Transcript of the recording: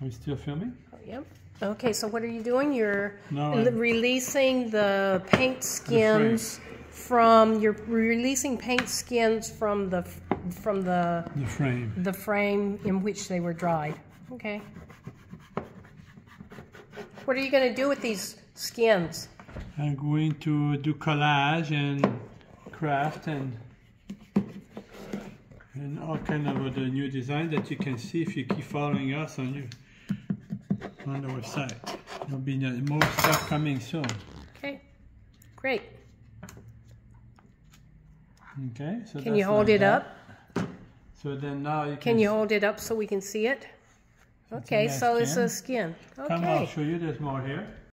Are we still filming? Oh, yep. Okay, so what are you doing? You're No, releasing the paint skins from you're releasing paint skins from the from the The frame. the frame in which they were dried. Okay. What are you going to do with these skins? I'm going to do collage and craft and and all kind of the new design that you can see if you keep following us on you on the website. There'll be more stuff coming soon. Okay. Great. Okay, so Can you hold like it that. up? So then now you can. Can you hold it up so we can see it? Okay, nice so it's a skin. Come, I'll show you. There's more here.